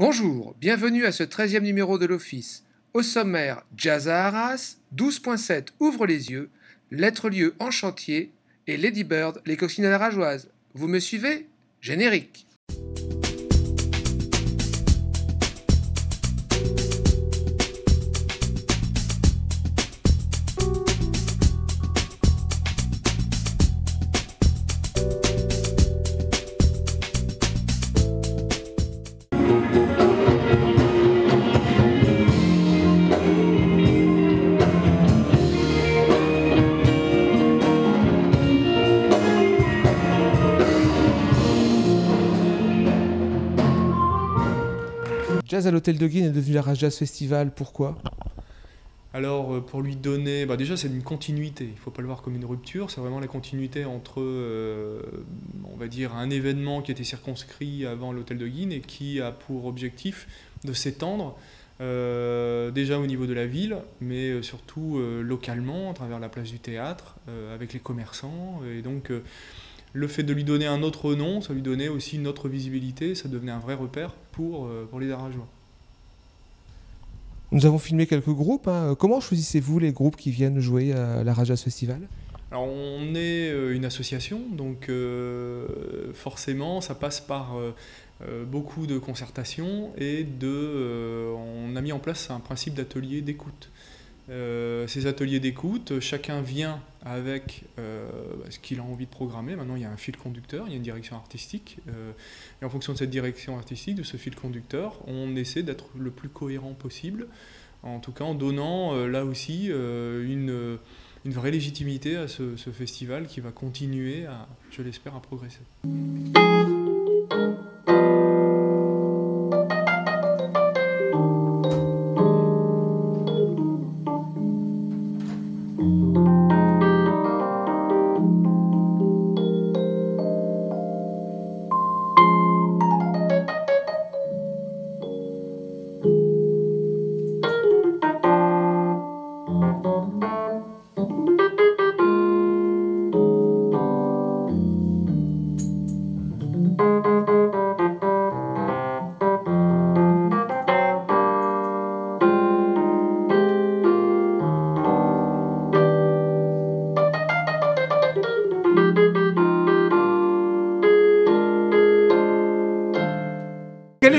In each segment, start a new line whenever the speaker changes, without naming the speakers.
Bonjour, bienvenue à ce 13e numéro de l'Office. Au sommaire, Jazz à Arras, 12.7 ouvre les yeux, Lettre-lieu en chantier et Lady Bird, les coccinelles rageoises. Vous me suivez? Générique. l'Hôtel de Guine est devenu la Rage Jazz Festival. Pourquoi?
Alors, euh, pour lui donner. Bah déjà, c'est une continuité. Il ne faut pas le voir comme une rupture. C'est vraiment la continuité entre, euh, on va dire, un événement qui était circonscrit avant l'Hôtel de Guine et qui a pour objectif de s'étendre. euh, déjà au niveau de la ville, mais surtout localement, à travers la place du théâtre, avec les commerçants. Et donc, le fait de lui donner un autre nom, ça lui donnait aussi une autre visibilité, ça devenait un vrai repère pour, pour les Arageois.
Nous avons filmé quelques groupes. hein. Comment choisissez-vous les groupes qui viennent jouer à la Rage Jazz Festival?
Alors on est euh, une association, donc euh, forcément ça passe par euh, beaucoup de concertation et de, on a mis en place un principe d'atelier d'écoute. Euh, ces ateliers d'écoute, chacun vient avec euh, bah, ce qu'il a envie de programmer. Maintenant, il y a un fil conducteur, il y a une direction artistique. euh, et en fonction de cette direction artistique, de ce fil conducteur, on essaie d'être le plus cohérent possible. En tout cas, en donnant là aussi une, une vraie légitimité à ce, ce festival qui va continuer, à, je l'espère, à progresser.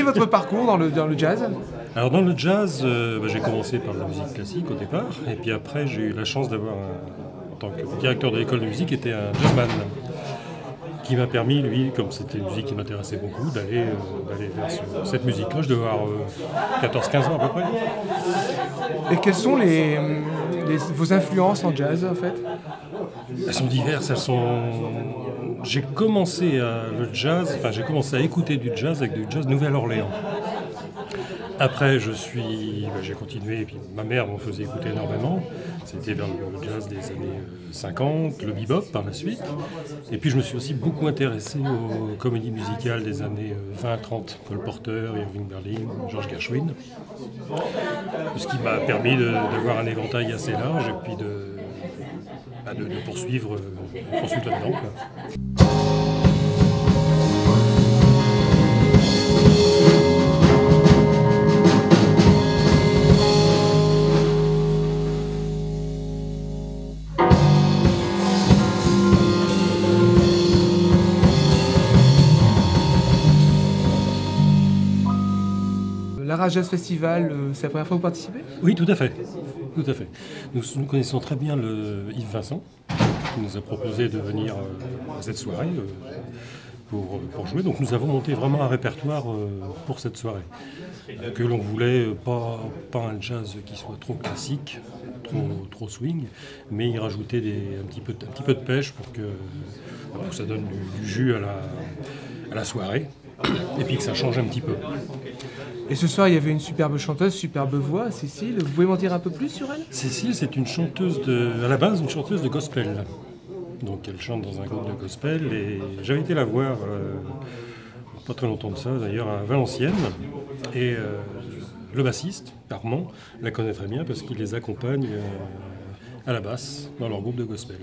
Est votre parcours dans le, dans le jazz
Alors dans le jazz, euh, bah, j'ai commencé par la musique classique au départ, et puis après j'ai eu la chance d'avoir, en tant que directeur de l'école de musique, était un jazzman, qui m'a permis, lui, comme c'était une musique qui m'intéressait beaucoup, d'aller euh, vers ce- cette musique-là. Je devais avoir euh, 14-15 ans à peu près.
Et quelles sont les, les- vos influences en jazz en fait?
Elles sont diverses, elles sont... J'ai commencé à, le jazz, enfin j'ai commencé à écouter du jazz avec du jazz Nouvelle-Orléans. Après, je suis, ben, j'ai continué, et puis ma mère m'en faisait écouter énormément. C'était vers le jazz des années euh, 50, le bebop par la suite. Et puis je me suis aussi beaucoup intéressé aux comédies musicales des années euh, 20-30, Paul Porter, Irving Berlin, George Gershwin. Ce qui m'a permis d'avoir un éventail assez large et puis de, bah, de, de poursuivre, euh, poursuivre là-dedans.
La Rage Jazz Festival, euh, c'est la première fois que vous participez?
Oui, tout à fait. Tout à fait. Nous, connaissons très bien le Yves Vincent, qui nous a proposé de venir euh, à cette soirée euh, pour, pour jouer. Donc nous avons monté vraiment un répertoire euh, pour cette soirée. Euh, Que l'on voulait euh, pas, pas un jazz qui soit trop classique, trop, trop swing, mais y rajouter des, un, petit peu, un petit peu de pêche pour que, pour que ça donne du, du jus à la, à la soirée. Et puis que ça change un petit peu.
Et ce soir, il y avait une superbe chanteuse, superbe voix, Cécile. Vous pouvez m'en dire un peu plus sur elle?
Cécile, c'est une chanteuse à la base, une chanteuse de gospel. Donc elle chante dans un groupe de gospel et j'avais été la voir euh, pas très longtemps de ça d'ailleurs à Valenciennes et euh, le bassiste Armand la connaît très bien parce qu'il les accompagne euh, à la basse dans leur groupe de gospel.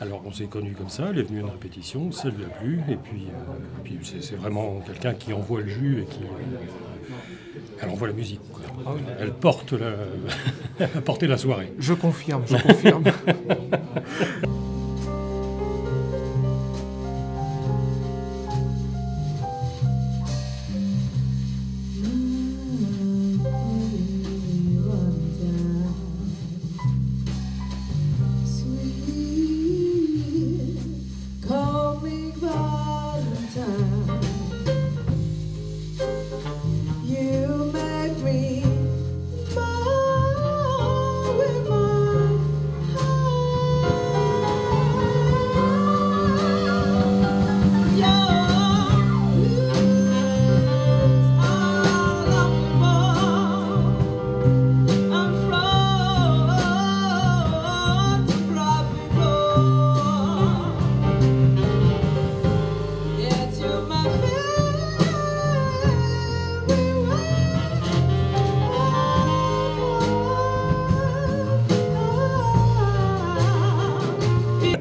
Alors on s'est connus comme ça, elle est venue à une répétition, ça lui a plu, et puis, euh, puis c'est, vraiment quelqu'un qui envoie le jus et qui. euh, elle envoie la musique. quoi. Elle porte la, elle a porté la soirée.
Je confirme, je confirme.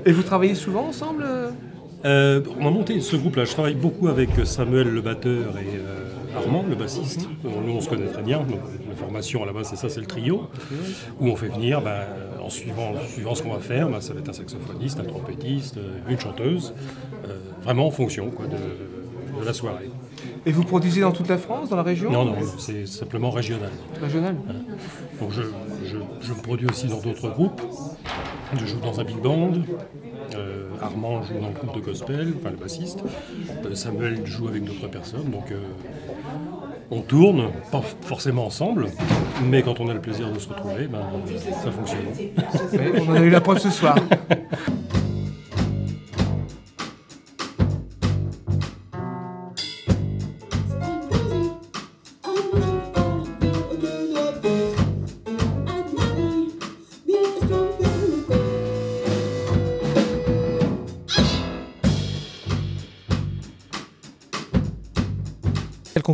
Et vous travaillez souvent ensemble euh?
Euh, on a monté ce groupe-là. Je travaille beaucoup avec Samuel le batteur et euh, Armand le bassiste. Nous on se connaît très bien. Donc, la formation à la base c'est ça, c'est le trio. Où on fait venir, ben, en suivant, suivant ce qu'on va faire, ben, ça va être un saxophoniste, un trompettiste, euh, une chanteuse. euh, vraiment en fonction quoi, de, de la soirée.
Et vous produisez dans toute la France, dans la région?
Non, non, c'est simplement régional.
Régional
Donc je, je, je me produis aussi dans d'autres groupes. Je joue dans un big band. Euh, Armand joue dans le groupe de gospel, enfin le bassiste. Euh, Samuel joue avec d'autres personnes. Donc euh, on tourne, pas forcément ensemble, mais quand on a le plaisir de se retrouver, ben, ça fonctionne.
Oui, On en a eu la preuve ce soir.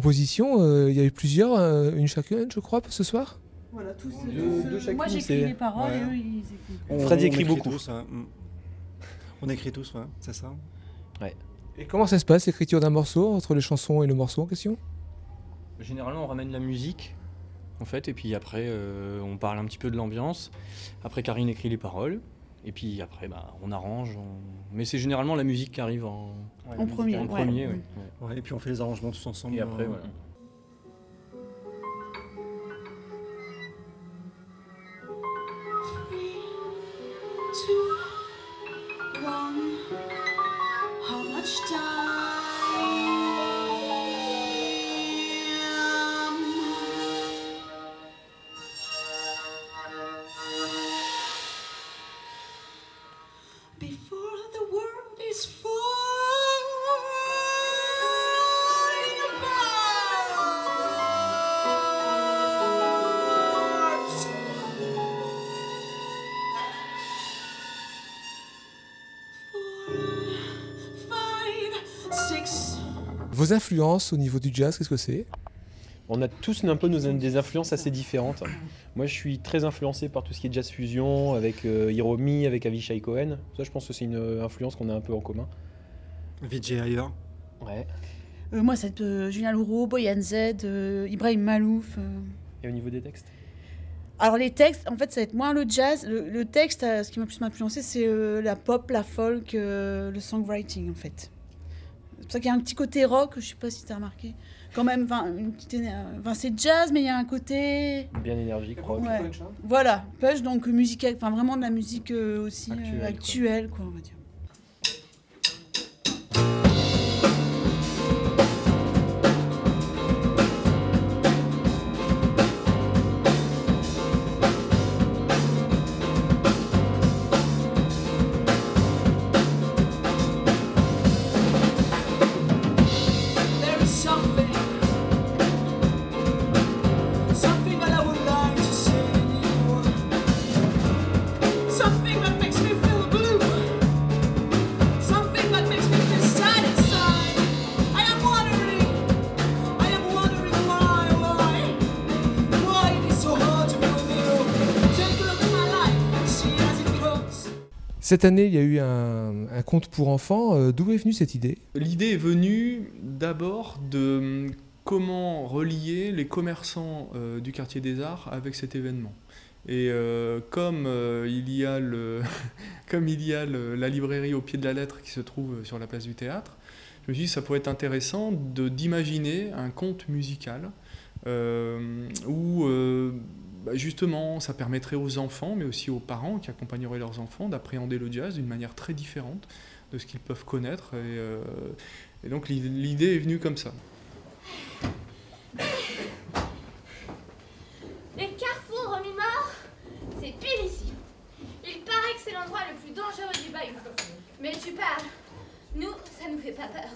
Composition euh, Il y a eu plusieurs, euh, une chacune, je crois, pour ce soir
Voilà, tous.
Deux- deux chacune,
Moi j'écris les paroles
ouais.
et eux ils écrivent.
On-
Freddy
on
écrit beaucoup.
tous, ouais, mm. On écrit tous, ouais, c'est ça.
Et comment ça se passe, l'écriture d'un morceau, entre les chansons et le morceau en question?
Généralement, on ramène la musique, en fait, et puis après, euh, on parle un petit peu de l'ambiance. Après, Karine écrit les paroles, et puis après, bah, on arrange. on- Mais c'est généralement la musique qui arrive en,
En premier,
en
ouais.
premier, oui.
Ouais, et puis on fait les arrangements tous ensemble.
Et après,
euh,
voilà.
two, one. How much time?
Vos influences au niveau du jazz, qu'est-ce que c'est?
On a tous un peu nos, des influences assez différentes. Moi, je suis très influencé par tout ce qui est jazz fusion, avec euh, Hiromi, avec Avishai Cohen. Ça, je pense que c'est une euh, influence qu'on a un peu en commun.
VJ ailleurs.
Ouais.
Euh, moi c'est euh, Julien Louraud, Boyan Z, euh, Ibrahim Malouf. euh.
Et au niveau des textes?
Alors les textes, en fait ça va être moins le jazz. Le, le texte, ce qui m'a plus influencé c'est euh, la pop, la folk, euh, le songwriting en fait. Pour ça qu'il y a un petit côté rock, je sais pas si tu as remarqué. Quand même, enfin, enfin, c'est jazz mais il y a un côté...
Bien énergique, rock.
Ouais. Voilà, punch, donc musique, enfin vraiment de la musique euh, aussi euh,
Actuelle, quoi.
actuelle, quoi, on va dire.
Cette année, il y a eu un, conte pour enfants. Euh, D'où est venue cette idée?
L'idée est venue d'abord de hum, comment relier les commerçants euh, du quartier des arts avec cet événement. Et euh, comme, il y a, le comme il y a la librairie au pied de la lettre qui se trouve sur la place du théâtre, je me suis dit que ça pourrait être intéressant d'imaginer un conte musical où bah, justement ça permettrait aux enfants, mais aussi aux parents qui accompagneraient leurs enfants, d'appréhender le jazz d'une manière très différente de ce qu'ils peuvent connaître. Et, euh, et donc l'idée- est venue comme ça.
Les carrefours au mort c'est pile ici. Il paraît que c'est l'endroit le plus dangereux du bayou. Mais tu parles. Nous, ça nous fait pas peur.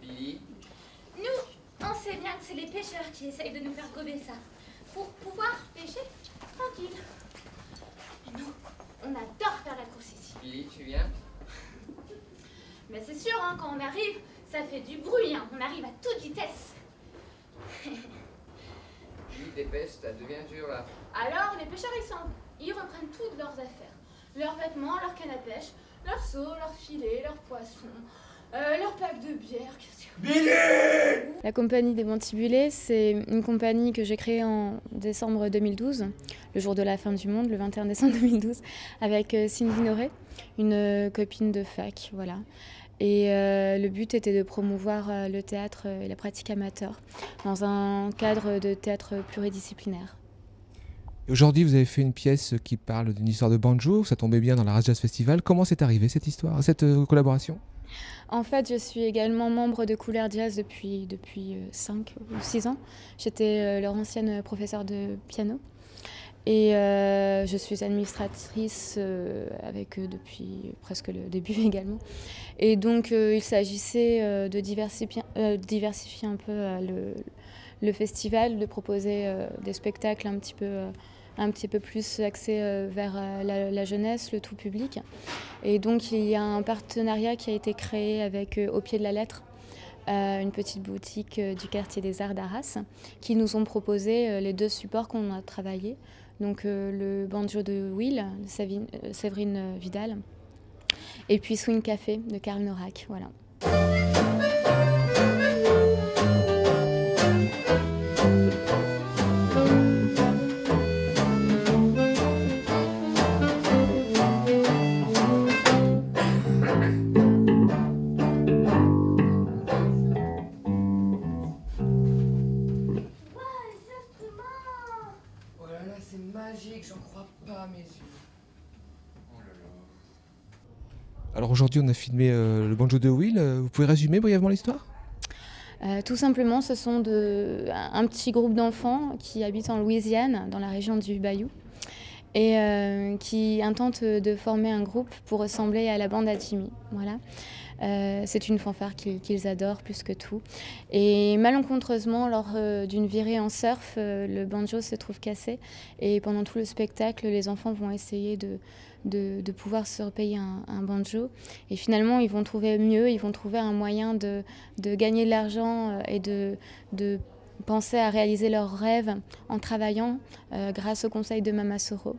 Billy,
Nous, on sait bien que c'est les pêcheurs qui essayent de nous faire gober ça. Pour pouvoir pêcher tranquille. Mais nous, on adore faire la course ici.
Billy, tu viens?
Mais c'est sûr, hein, quand on arrive, ça fait du bruit. hein. On arrive à toute vitesse.
Billy, dépêche, ça devient dur là.
Alors, les pêcheurs, ils s'en Ils reprennent toutes leurs affaires. Leurs vêtements, leurs cannes à pêche, leurs seaux, leurs filets, leurs poissons, euh, packs de bière. qu'est-ce que-
La compagnie des Mantibulés, c'est une compagnie que j'ai créée en décembre 2012, le jour de la fin du monde, le 21 décembre 2012, avec euh, Cindy Noré, une euh, copine de fac, voilà. Et euh, le but était de promouvoir le théâtre et la pratique amateur dans un cadre de théâtre pluridisciplinaire.
Et Aujourd'hui, vous avez fait une pièce qui parle d'une histoire de banjo. Ça tombait bien dans la Raz Jazz Festival. Comment c'est arrivé cette histoire, cette euh, collaboration?
En fait, je suis également membre de Couleur Jazz depuis, depuis 5 ou 6 ans. J'étais euh, leur ancienne professeure de piano. Et euh, je suis administratrice euh, avec eux depuis presque le début également. Et donc, euh, il s'agissait euh, de diversifier, euh, diversifier un peu euh, le, le festival, de proposer euh, des spectacles un petit peu, euh, un petit peu plus axés euh, vers euh, la, jeunesse, le tout public. Et donc, il y a un partenariat qui a été créé avec euh, Au pied de la lettre, une petite boutique du quartier des Arts d'Arras, qui nous ont proposé les deux supports qu'on a travaillés. Donc, le banjo de Will, de Séverine Vidal, et puis Swing Café de Karl Norak. Voilà.
Aujourd'hui, on a filmé euh, le banjo de Will. Euh, Vous pouvez résumer brièvement l'histoire?
Euh, tout simplement, ce sont un petit groupe d'enfants qui habitent en Louisiane, dans la région du Bayou, et qui intentent de former un groupe pour ressembler à la bande à Jimmy. Voilà. C'est une fanfare qu'ils adorent plus que tout. Et malencontreusement, lors d'une virée en surf, le banjo se trouve cassé. Et pendant tout le spectacle, les enfants vont essayer de, de, pouvoir se repayer un, un banjo. Et finalement, ils vont trouver mieux, ils vont trouver un moyen de, de gagner de l'argent euh, et de, de penser à réaliser leurs rêves en travaillant euh, grâce au conseil de Mama Soro.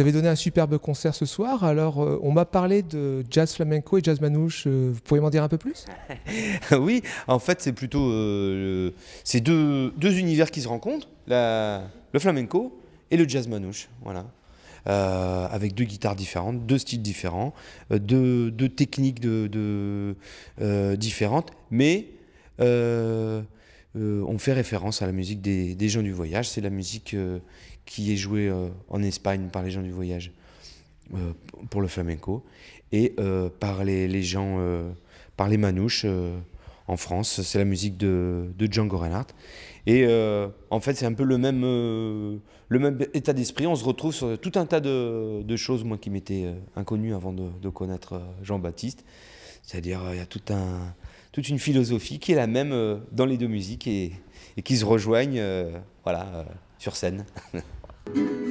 Vous avez donné un superbe concert ce soir. Alors, euh, on m'a parlé de jazz flamenco et jazz manouche. Euh, vous pourriez m'en dire un peu plus?
Oui, en fait, c'est plutôt euh, c'est deux, univers qui se rencontrent, le flamenco et le jazz manouche, voilà. Avec deux guitares différentes, deux styles différents, deux, techniques de, différentes, mais on fait référence à la musique des, gens du voyage. C'est la musique qui est jouée euh, en Espagne par les gens du voyage euh, pour le flamenco et euh, par les, les gens, par les manouches en France. C'est la musique de, de Django Reinhardt. Et en fait, c'est un peu le même, le même état d'esprit. On se retrouve sur tout un tas de, de choses, moi qui m'étais euh, inconnu avant de, de connaître Jean-Baptiste. C'est-à-dire, il y a tout un, toute une philosophie qui est la même dans les deux musiques et, et qui se rejoignent voilà, sur scène.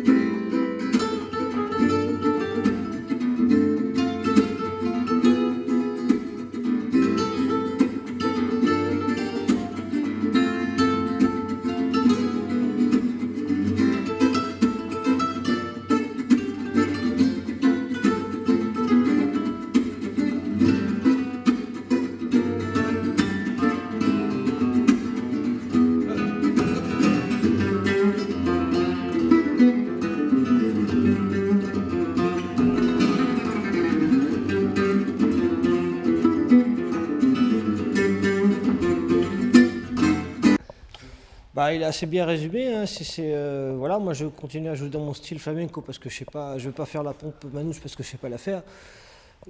Bah, il a assez bien résumé. hein. Euh, voilà, moi, je continue à jouer dans mon style flamenco parce que je sais pas, je veux pas faire la pompe manouche parce que je sais pas la faire.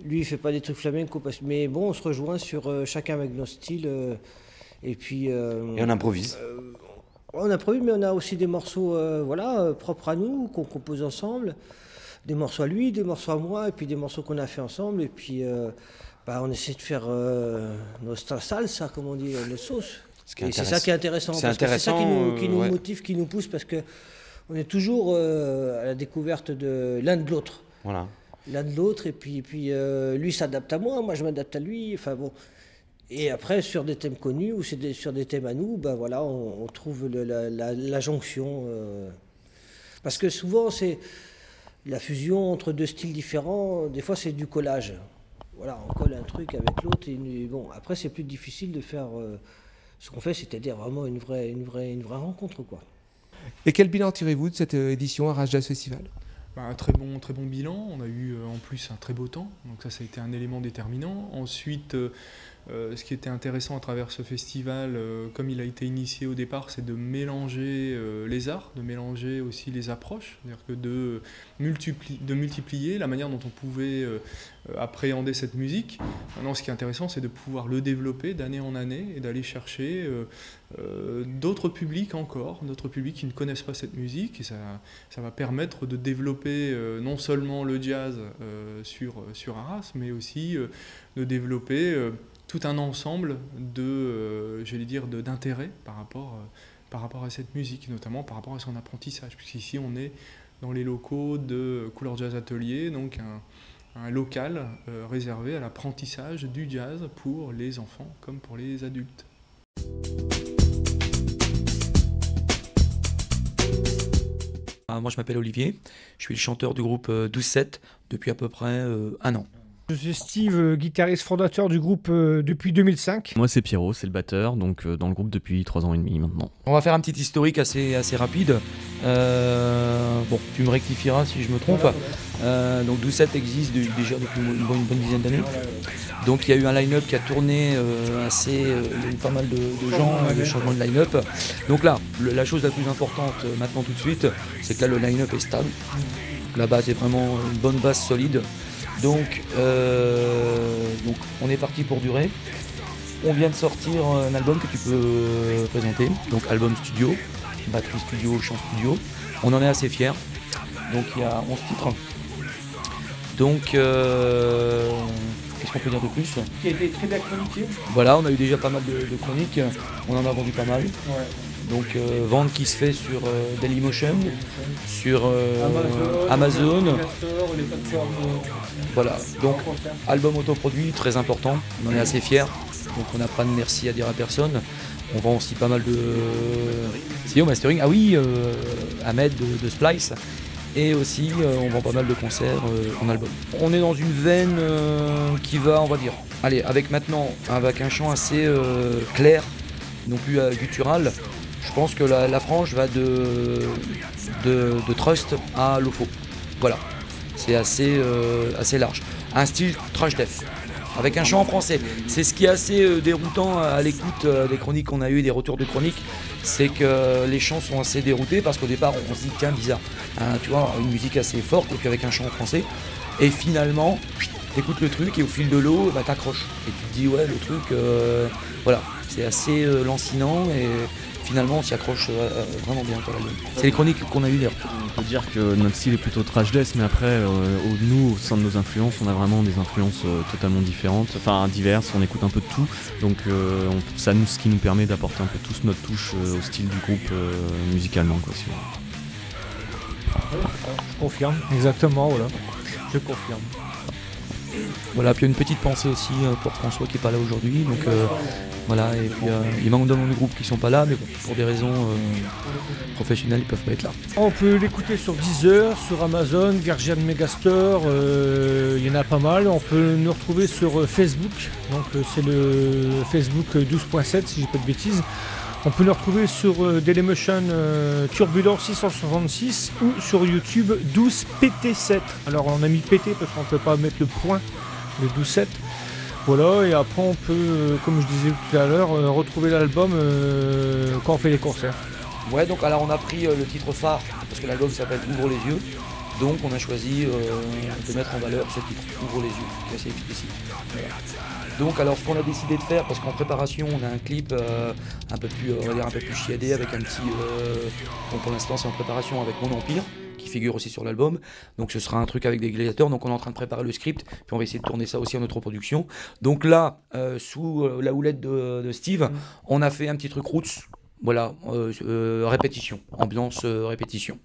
Lui, il fait pas des trucs flamenco, parce, mais bon, on se rejoint sur euh, chacun avec nos styles. euh, et puis.
Et on improvise.
on improvise, mais on a aussi des morceaux, voilà, propres à nous qu'on compose ensemble. Des morceaux à lui, des morceaux à moi, et puis des morceaux qu'on a fait ensemble. Et puis, bah, on essaie de faire nos salsa, comme on dit, nos sauces.
Ce
Et c'est
intéressant-
ça qui est intéressant.
c'est
que C'est ça qui
intéressant,
nous, qui
euh,
nous
ouais.
motive, qui nous pousse, parce que on est toujours euh, à la découverte de l'un de l'autre.
Voilà.
L'un de l'autre, et puis, et puis euh, lui s'adapte à moi, moi je m'adapte à lui. Enfin bon. Et après, sur des thèmes connus ou sur des thèmes à nous, ben voilà, on, on trouve le- la, la- la jonction. euh. Parce que souvent, c'est la fusion entre deux styles différents. Des fois, c'est du collage. Voilà, on colle un truc avec l'autre. Et bon, après, c'est plus difficile de faire euh, ce qu'on fait, c'est-à-dire vraiment une vraie, une vraie, une vraie rencontre, quoi.
Et quel bilan tirez-vous de cette euh, édition Arras Jazz Festival?
Bah, un très bon, très bon bilan. On a eu euh, en plus un très beau temps, donc ça, ça a été un élément déterminant. Ensuite, euh, euh, ce qui était intéressant à travers ce festival, euh, comme il a été initié au départ, c'est de mélanger euh, les arts, de mélanger aussi les approches, c'est-à-dire que de, multipli- de multiplier la manière dont on pouvait appréhender cette musique. Maintenant, ce qui est intéressant, c'est de pouvoir le développer d'année en année et d'aller chercher d'autres publics encore, d'autres publics qui ne connaissent pas cette musique. Et ça, ça va permettre de développer non seulement le jazz sur, sur Arras, mais aussi de développer tout un ensemble de, euh, j'allais dire, d'intérêts par rapport, euh, par rapport à cette musique, notamment par rapport à son apprentissage, puisqu'ici on est dans les locaux de Couleur Jazz Atelier, donc un, local euh, réservé à l'apprentissage du jazz pour les enfants comme pour les adultes.
Ah, moi, je m'appelle Olivier. Je suis le chanteur du groupe euh, 12-7 depuis à peu près un an.
Je suis Steve, euh, guitariste fondateur du groupe euh, depuis 2005.
Moi, c'est Pierrot, c'est le batteur, donc euh, dans le groupe depuis 3 ans et demi maintenant.
On va faire un petit historique assez, assez rapide. Euh, bon, tu me rectifieras si je me trompe. Euh, donc 12-7 existe de- déjà depuis une bonne, une bonne dizaine d'années. Donc il y a eu un line-up qui a tourné euh, assez. il y a eu pas mal de, de gens, de changements de line-up. Donc là, le- la chose la plus importante maintenant tout de suite, c'est que là le line-up est stable. La base est vraiment une bonne base solide. Donc, euh, donc on est parti pour durer. On vient de sortir un album que tu peux présenter, donc album studio, batterie studio, chant studio. On en est assez fiers. Donc il y a 11 titres. Donc euh, qu'est-ce qu'on peut dire de plus?
Qui a été très bien chroniqué.
Voilà, on a eu déjà pas mal de, de chroniques, on en a vendu pas mal. Donc euh, vente qui se fait sur euh, Dailymotion, sur euh, Amazon. Voilà, donc album autoproduit, très important, on en est assez fiers, donc on n'a pas de merci à dire à personne. On vend aussi pas mal de... Si au mastering, ah oui, Ahmed de, de Splice, Et aussi, on vend pas mal de concerts en album. On est dans une veine qui va, on va dire, allez, avec maintenant, avec un chant assez clair, non plus guttural, je pense que la, frange va de, de, Trust à Lofo. Voilà, c'est assez, euh, assez large. Un style trash death, avec un chant en français. C'est ce qui est assez euh, déroutant à l'écoute euh, des chroniques qu'on a eu, des retours de chroniques, c'est que les chants sont assez déroutés parce qu'au départ on se dit tiens bizarre, Hein, tu vois, une musique assez forte et puis avec un chant en français. Et finalement, t'écoutes le truc et au fil de l'eau, bah, t'accroches. Et tu te dis ouais le truc, voilà, c'est assez lancinant et finalement on s'y accroche euh, euh, vraiment bien. quoi, l'album. C'est les chroniques qu'on a eues d'ailleurs.
On peut dire que notre style est plutôt trash death, mais après, euh, nous, au sein de nos influences, on a vraiment des influences euh, totalement différentes, enfin diverses, on écoute un peu de tout, donc euh, on- ça nous, ce qui nous permet d'apporter un peu tous notre touche euh, au style du groupe euh, musicalement. Quoi, si.
Je confirme, exactement, voilà. Je confirme.
Voilà, puis il une petite pensée aussi euh, pour François qui est pas là aujourd'hui. Donc euh, voilà, et puis euh, les membres de mon groupe qui sont pas là, mais pour des raisons euh, professionnelles, ils peuvent pas être là.
On peut l'écouter sur Deezer, sur Amazon, Guardian Megastore, il y en a pas mal. On peut nous retrouver sur Facebook, donc c'est le Facebook euh, 12.7 si j'ai pas de bêtises. On peut nous retrouver sur euh, Dailymotion euh, Turbulence 666 ou sur YouTube 12PT7. Alors on a mis PT parce qu'on ne peut pas mettre le point, le 12.7. Voilà, et après on peut, euh, comme je disais tout à l'heure, retrouver l'album quand on fait les concerts.
Ouais, donc alors on a pris le titre phare, parce que l'album s'appelle Ouvre les yeux. Donc on a choisi de mettre en valeur ce titre, Ouvre les yeux, qui est assez explicite. Donc alors ce qu'on a décidé de faire, parce qu'en préparation on a un clip euh, un peu plus, on va dire un peu plus chiadé avec un petit, euh, bon pour l'instant c'est en préparation avec Mon Empire, qui figure aussi sur l'album. Donc ce sera un truc avec des gladiateurs. Donc on est en train de préparer le script, puis on va essayer de tourner ça aussi en notre production. Donc là, euh, sous euh, la houlette de, de Steve, on a fait un petit truc roots. Voilà, euh, répétition, ambiance répétition.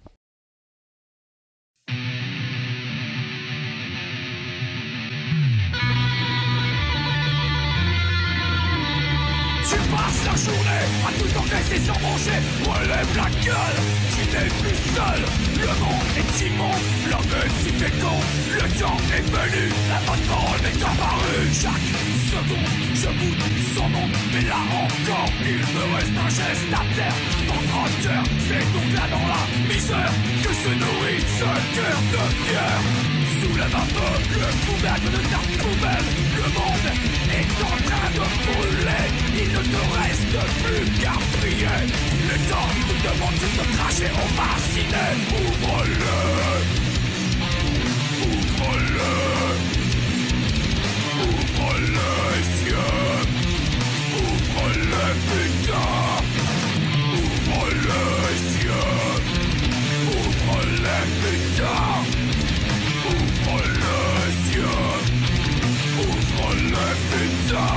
Tout encaisser sans manger Relève la gueule, tu n'es plus seul. Le monde est immonde, l'homme est si fécond Le temps est venu, la bonne parole m'est apparue. Chaque seconde, je boude son monde Mais là encore, il me reste un geste à terre Entre terre, c'est donc là dans la misère Que se nourrit ce cœur de pierre Soulève un le couvercle de ta poubelle Le monde est en train de brûler. Il ne te reste plus qu'à prier. Le temps te demande juste de cracher au marcinet Ouvre-le. Ouvre-le. Ouvre les yeux Ouvre-le putain. Ouvre les yeux Ouvre les putain Ouvre les yeux Ouvre les putain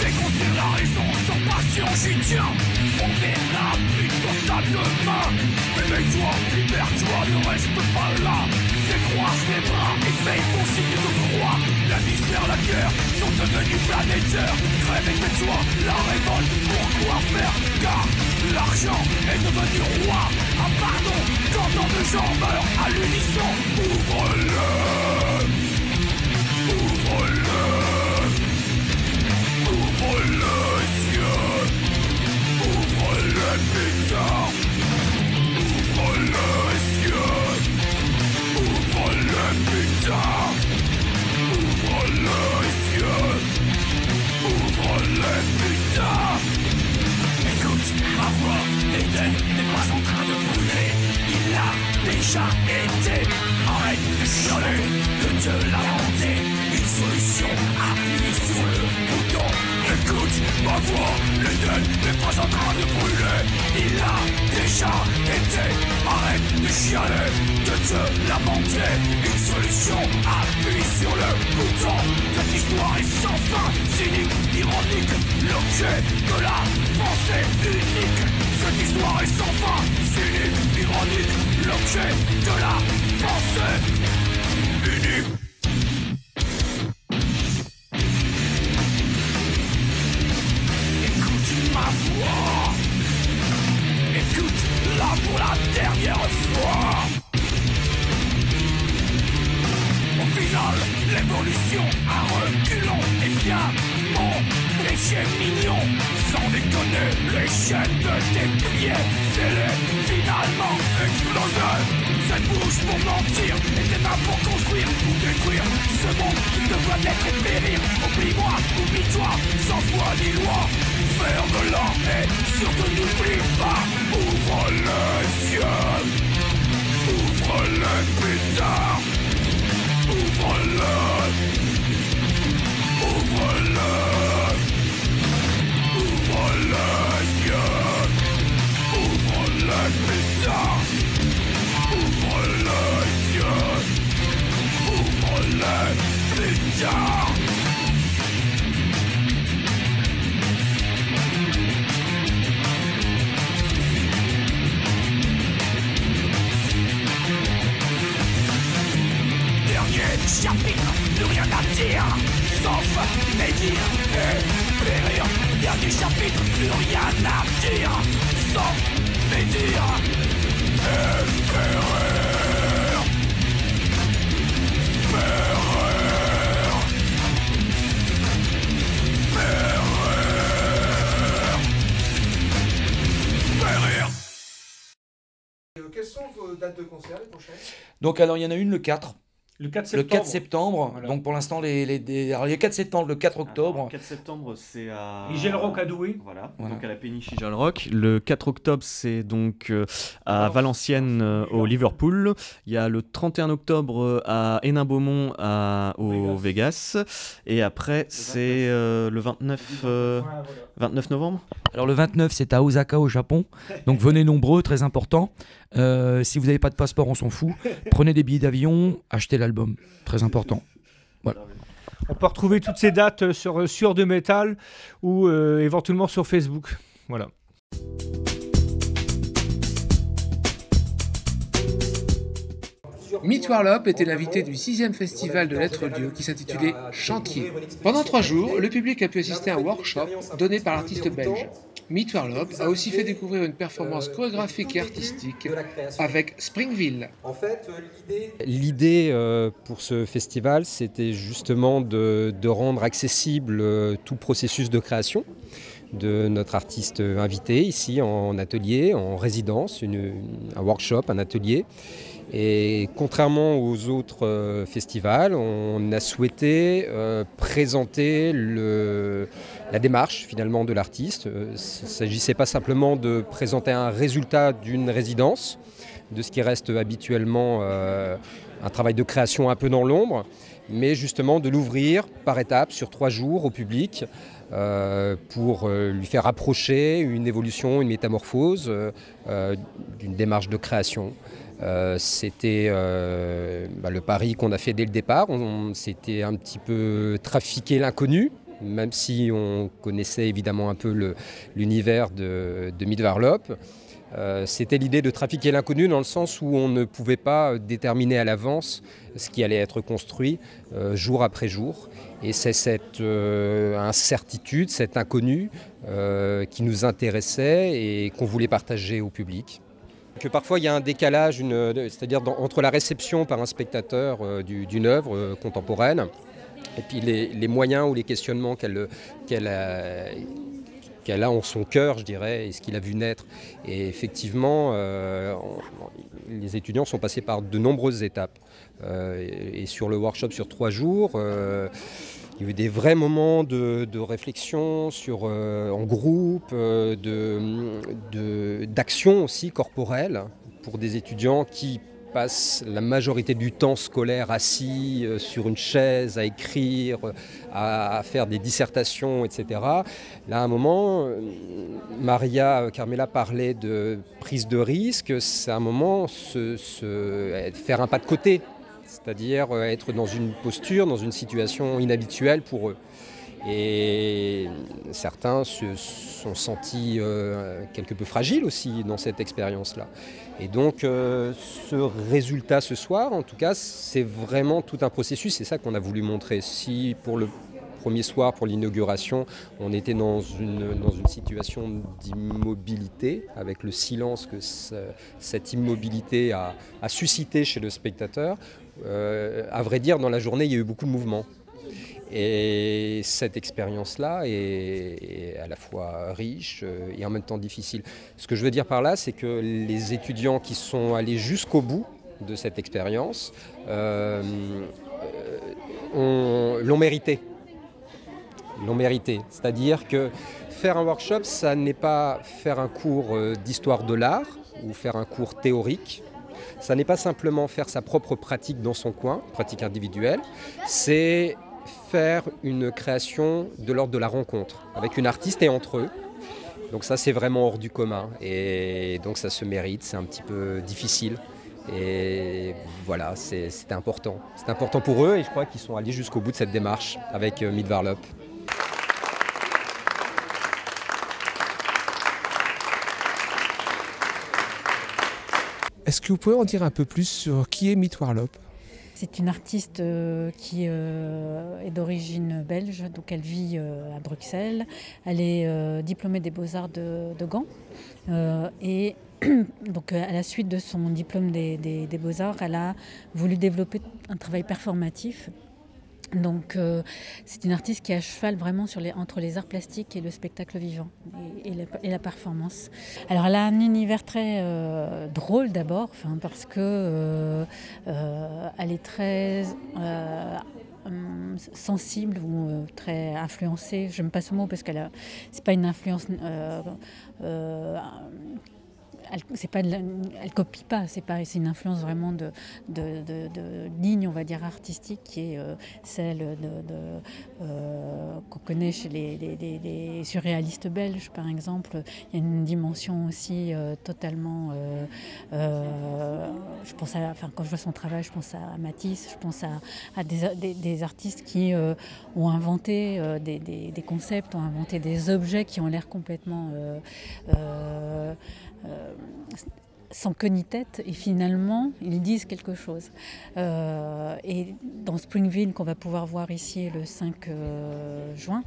Déconstruire la raison sans passion j'y tiens On verra plutôt ça demain Réveille-toi, libère-toi, ne reste pas là Décroise les bras et fais ton signe de croix La misère, la guerre sont devenus planétaires Crève et tais-toi, la révolte, pourquoi faire Car l'argent est devenu roi Ah pardon, quand tant de gens meurent à l'unisson Ouvre-le Ouvre-le Ouvre les yeux Ouvre les putain Ouvre Ouvre les yeux Ouvre les putain Écoute, ma voix Eden n'est pas en train de brûler Il a déjà été Arrête de chialer De te lamenter solution. Appuie sur le bouton. Écoute ma voix Eden n'est pas en train de brûler. Il a déjà été. Arrête de chialer. De te lamenter. Une solution. Appuie sur le bouton. Cette histoire est sans fin. Cynique, ironique. L'objet de la pensée unique. Cette histoire est sans fin. Cynique, ironique. L'objet de la périr Dernier chapitre, plus rien à dire Sauf médire Périr
Quelles sont vos dates de concert les prochaines?
Donc alors il y en a une le 4.
Le 4
Le 4
septembre. Voilà.
Donc pour l'instant, les, les, les- alors, il y a 4 septembre, le 4 octobre.
4 septembre, c'est à.
Igel Rock à Douai.
Voilà,
Voilà.
donc à la péniche Igel Rock. Le 4 octobre, c'est donc euh, à Valenciennes, euh, au Liverpool. Il y a le 31 octobre euh, à Hénin-Beaumont, à- au Vegas. Et après, c'est euh, le 29, euh, 29 novembre
Alors le 29, c'est à Osaka au Japon. Donc venez nombreux, très important. Euh, si vous n'avez pas de passeport, on s'en fout. Prenez des billets d'avion, achetez l'album, très important. Voilà.
On peut retrouver toutes ces dates sur Sur de Métal ou euh, éventuellement sur Facebook. Voilà.
Meet Warlop était l'invité du sixième festival de lettres lieu qui s'intitulait Chantier. Pendant trois jours, le public a pu assister à un workshop donné par l'artiste belge. Meet Warlop a aussi fait découvrir une performance chorégraphique et artistique avec Springville.
En fait, l'idée euh, pour ce festival, c'était justement de, de rendre accessible euh, tout processus de création de notre artiste invité ici en atelier, en résidence, une- un workshop, un atelier. Et contrairement aux autres euh, festivals, on a souhaité euh, présenter la démarche finalement de l'artiste. Euh, Il ne s'agissait pas simplement de présenter un résultat d'une résidence, de ce qui reste habituellement un travail de création un peu dans l'ombre, mais justement de l'ouvrir par étapes sur trois jours au public pour lui faire approcher une évolution, une métamorphose d'une démarche de création. Euh, C'était euh, bah, le pari qu'on a fait dès le départ. On, C'était un petit peu trafiquer l'inconnu, même si on connaissait évidemment un peu l'univers de, de Midvarlop. Euh, C'était l'idée de trafiquer l'inconnu dans le sens où on ne pouvait pas déterminer à l'avance ce qui allait être construit jour après jour. Et c'est cette incertitude, cet inconnu qui nous intéressait et qu'on voulait partager au public. Que parfois il y a un décalage, c'est-à-dire entre la réception par un spectateur euh, du- d'une œuvre euh, contemporaine et puis les, moyens ou les questionnements qu'elle a, en son cœur, je dirais, et ce qu'il a vu naître. Et effectivement, euh, les étudiants sont passés par de nombreuses étapes. Et, sur le workshop sur trois jours, il y a eu des vrais moments de, réflexion sur, euh, en groupe, euh, de- d'action aussi corporelle pour des étudiants qui passent la majorité du temps scolaire assis euh, sur une chaise à écrire, à, faire des dissertations, etc. Là, à un moment, Maria Carmela parlait de prise de risque. C'est un moment se- faire un pas de côté, c'est-à-dire euh, être dans une posture, dans une situation inhabituelle pour eux. Et certains se sont sentis euh, quelque peu fragiles aussi dans cette expérience-là. Et donc euh, ce résultat ce soir, en tout cas, c'est vraiment tout un processus. C'est ça qu'on a voulu montrer. Si pour le premier soir, pour l'inauguration, on était dans une, dans une situation d'immobilité, avec le silence que ce- cette immobilité a, suscité chez le spectateur, à vrai dire, dans la journée, il y a eu beaucoup de mouvements. Et cette expérience-là est, à la fois riche euh, et en même temps difficile. Ce que je veux dire par là, c'est que les étudiants qui sont allés jusqu'au bout de cette expérience euh, euh, ont- l'ont mérité. L'ont mérité. C'est-à-dire que faire un workshop, ça n'est pas faire un cours euh, d'histoire de l'art ou faire un cours théorique. Ça n'est pas simplement faire sa propre pratique dans son coin, pratique individuelle. C'est faire une création de l'ordre de la rencontre avec une artiste et entre eux. Donc ça, c'est vraiment hors du commun. Et donc ça se mérite. C'est un petit peu difficile. Et voilà, c'est important. C'est important pour eux et je crois qu'ils sont allés jusqu'au bout de cette démarche avec euh, Midvarlop.
Est-ce que vous pouvez en dire un peu plus sur qui est Meet Warlop
C'est une artiste euh, qui euh, est d'origine belge, donc elle vit euh, à Bruxelles. Elle est diplômée des beaux-arts de, Gand. Et donc à la suite de son diplôme des beaux-arts, elle a voulu développer un travail performatif. Donc euh, c'est une artiste qui est à cheval vraiment entre les arts plastiques et le spectacle vivant et, la, performance. Alors elle a un univers très euh, drôle d'abord, parce que euh, elle est très hum, sensible ou très influencée. Je n'aime pas ce mot parce qu'elle c'est pas une influence. Elle, c'est pas elle copie pas, c'est une influence vraiment de, de, ligne, on va dire artistique, qui est euh, celle euh, qu'on connaît chez les, surréalistes belges, par exemple. Il y a une dimension aussi euh, totalement. je pense à, enfin, quand je vois son travail, je pense à Matisse, je pense à, des, artistes qui ont inventé des- des concepts, ont inventé des objets qui ont l'air complètement euh, sans queue ni tête, et finalement, ils disent quelque chose. Euh, et dans Springville, qu'on va pouvoir voir ici le 5 euh, juin,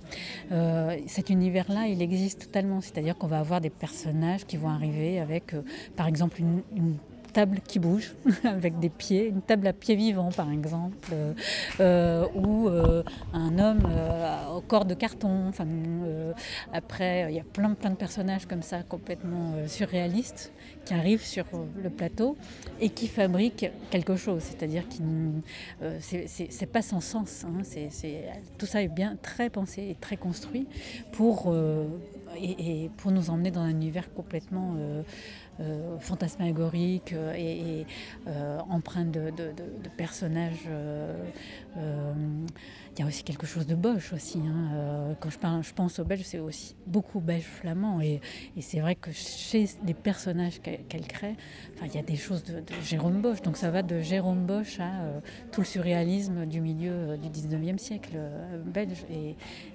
cet univers-là, il existe totalement. C'est-à-dire qu'on va avoir des personnages qui vont arriver avec, par exemple, une table qui bouge avec des pieds, une table à pieds vivants par exemple, euh, euh, ou euh, un homme au corps de carton. Enfin, après, il y a plein plein de personnages comme ça complètement surréalistes qui arrivent sur le plateau et qui fabriquent quelque chose. C'est-à-dire que c'est pas sans sens. hein. Tout ça est bien très pensé et très construit pour et, pour nous emmener dans un univers complètement euh, euh, fantasmagorique euh, et, euh, empreint de, personnages. Il y a aussi quelque chose de Bosch aussi. hein. Quand je, pense aux Belges, c'est aussi beaucoup belge flamand. Et, c'est vrai que chez les personnages qu'elle crée, enfin, il y a des choses de, Jérôme Bosch. Donc ça va de Jérôme Bosch à tout le surréalisme du milieu du 19e siècle belge.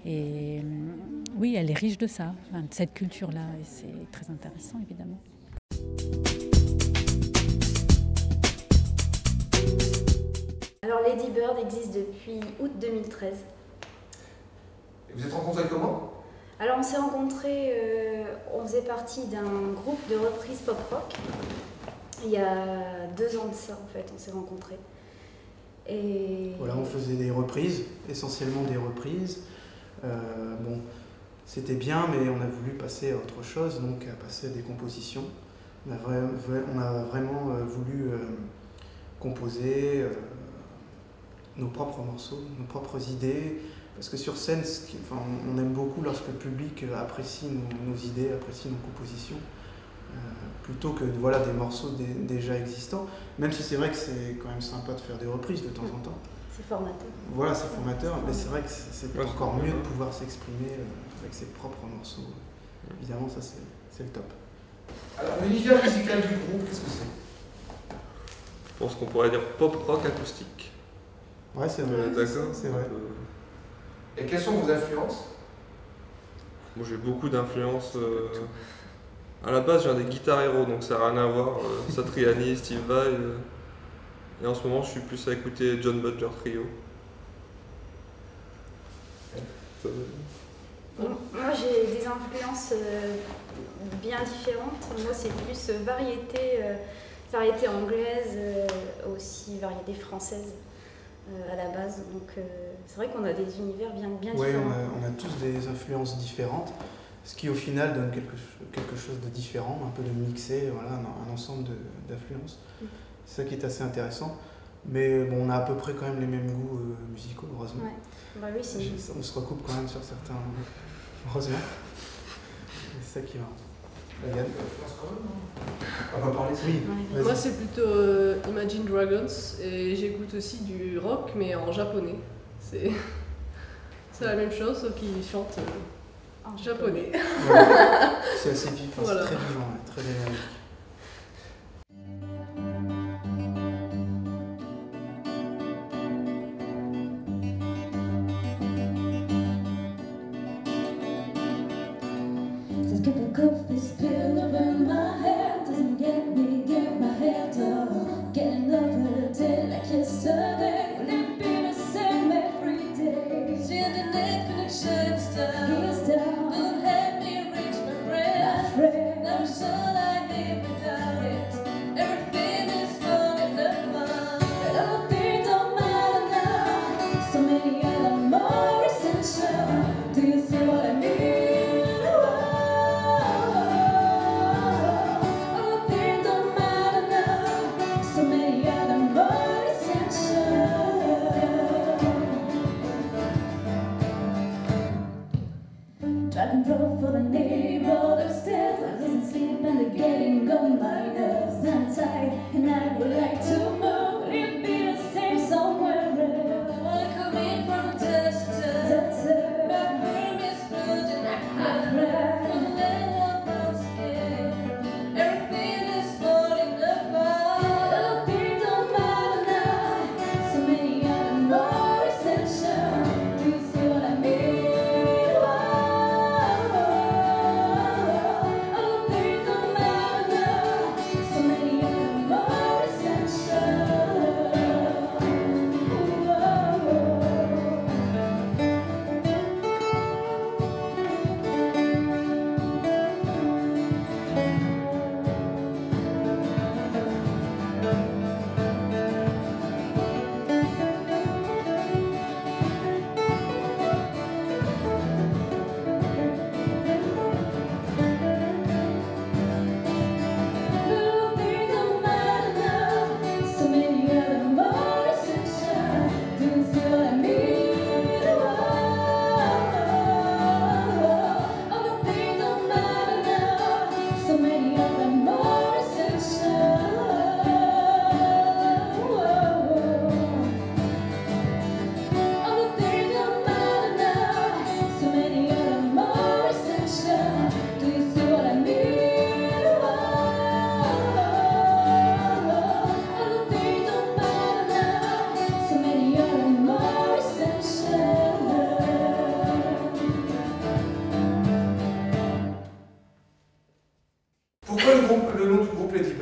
Et, oui, elle est riche de ça, enfin, de cette culture-là. Et c'est très intéressant, évidemment.
Alors Lady Bird existe depuis août 2013.
Vous êtes rencontrés comment?
Alors on s'est rencontrés, euh, on faisait partie d'un groupe de reprise pop rock. Il y a deux ans de ça en fait, on s'est rencontrés. Et
Voilà, on faisait des reprises, essentiellement des reprises. Euh, bon, c'était bien, mais on a voulu passer à autre chose, donc à passer à des compositions. On a, vra- vra- on a vraiment euh, voulu euh, composer euh, nos propres morceaux, nos propres idées, parce que sur scène, enfin, on aime beaucoup lorsque le public apprécie nos, nos idées, apprécie nos compositions, euh, plutôt que voilà, des morceaux dé- déjà existants, même si c'est vrai que c'est quand même sympa de faire des reprises de temps en temps.
C'est formateur.
Voilà, c'est formateur, mais c'est vrai que c'est
Ouais,
encore mieux de pouvoir s'exprimer euh, avec ses propres morceaux. Évidemment, ça c'est le top.
Alors, l'univers musical du groupe, qu'est-ce que c'est?
Je pense qu'on pourrait dire pop rock acoustique.
Ouais, c'est vrai.
D'accord
C'est vrai.
Et quelles sont vos influences?
Moi j'ai beaucoup d'influences. euh, À la base, j'ai des guitares héros, donc ça n'a rien à voir. euh, Satriani, Steve Vai. euh, Et en ce moment, je suis plus à écouter John Butler Trio. Ça-
moi j'ai des influences euh, bien différentes. Moi c'est plus euh, variété euh,
variété anglaise, aussi variété française à la base. Donc c'est vrai qu'on a des univers bien, bien
Oui,
différents.
on a, on a tous des influences différentes, ce qui au final donne quelque, quelque chose de différent, un peu de mixé, voilà, un, un ensemble de- d'influences.
Mm.
C'est ça qui est assez intéressant. Mais bon, on a à peu près quand même les mêmes goûts euh, musicaux, heureusement.
Ouais. Bah oui, c'est-
J'ai- On se recoupe quand même sur certains. Heureusement. C'est ça qui est marrant. Yann On va parler Oui.
Moi, c'est plutôt euh, Imagine Dragons et j'écoute aussi du rock, mais en japonais. C'est c'est la même chose, sauf qu'ils chantent euh, en japonais.
C'est assez vif,
Voilà.
c'est très vivant, très dynamique.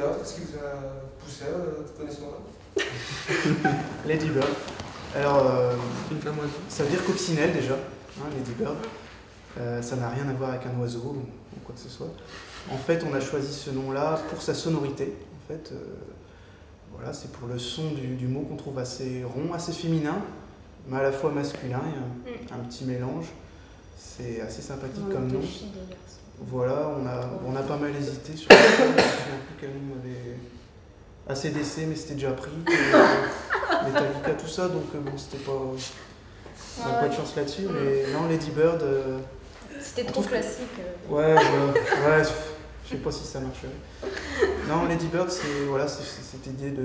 Groupe Lady Bird Qu'est-ce qui vous a poussé à donner ce nom-là
Lady Bird. Alors, euh, ça veut dire coccinelle déjà, hein, Lady Bird. Euh, ça n'a rien à voir avec un oiseau ou, ou quoi que ce soit. En fait, on a choisi ce nom-là pour sa sonorité. En fait, euh, voilà, c'est pour le son du, du mot qu'on trouve assez rond, assez féminin, mais à la fois masculin. Il y a un, un petit mélange. C'est assez sympathique comme nom.
filles.
Voilà, on a, on a pas mal hésité sur le. Je me souviens plus quel nom avait ACDC, mais c'était déjà pris. Et Metallica, tout ça, donc euh, bon, c'était pas. On n'a
Ouais,
pas de
ouais.
chance là-dessus, mais non, Lady Bird. euh,
C'était trop
que-
classique. euh.
Ouais, je, ouais, je sais pas si ça marcherait. Non, Lady Bird, c'est voilà, cette idée de,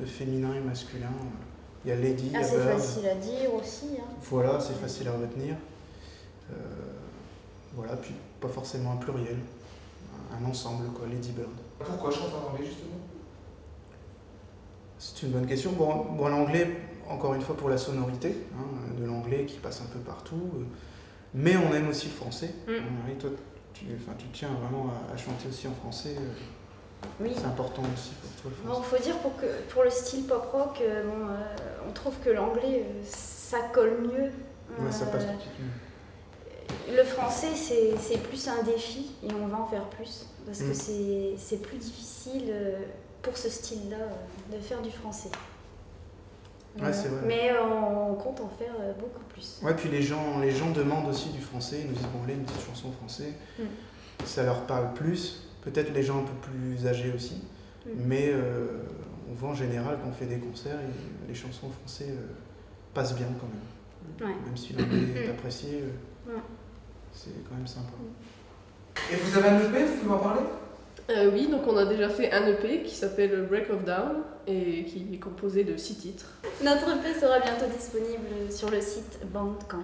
de féminin et masculin. Il y a Lady,
Ah, c'est facile à dire aussi. Hein.
Voilà, c'est facile à retenir. Euh, voilà, puis pas forcément un pluriel, un ensemble, quoi, Lady Bird.
Pourquoi chanter en anglais justement?
C'est une bonne question. Bon, bon l'anglais, encore une fois, pour la sonorité, hein, de l'anglais qui passe un peu partout. euh, Mais on aime aussi le français.
Mm.
Hein, Marie, toi, tu, enfin, tu tiens vraiment à, à chanter aussi en français. euh,
Oui.
C'est important aussi pour toi le
Bon,
français.
faut dire pour que pour le style pop rock, euh, bon, euh, on trouve que l'anglais euh, ça colle mieux.
Ouais, ça passe tout de suite mieux.
Le français, c'est plus un défi et on va en faire plus parce que
Mm.
c'est plus difficile. euh,
pour ce style-là, euh, de faire du français.
Ouais, c'est vrai.
Mais on compte en faire euh, beaucoup plus.
Ouais, puis les gens, les gens demandent aussi du français, ils nous disent bon, allez, une petite chanson en français.
Mm.
Ça leur parle plus, peut-être les gens un peu plus âgés aussi,
Mm.
mais euh, on voit en général quand on fait des concerts, et les chansons en français euh, passent bien quand même.
Ouais.
Même si l'anglais est apprécié, euh,
Ouais.
C'est quand même sympa.
Et vous avez un EP, vous pouvez m'en parler?
Euh, oui, donc on a déjà fait un EP qui s'appelle Break of Down et qui est composé de six titres.
Notre EP sera bientôt disponible sur le site Bandcamp.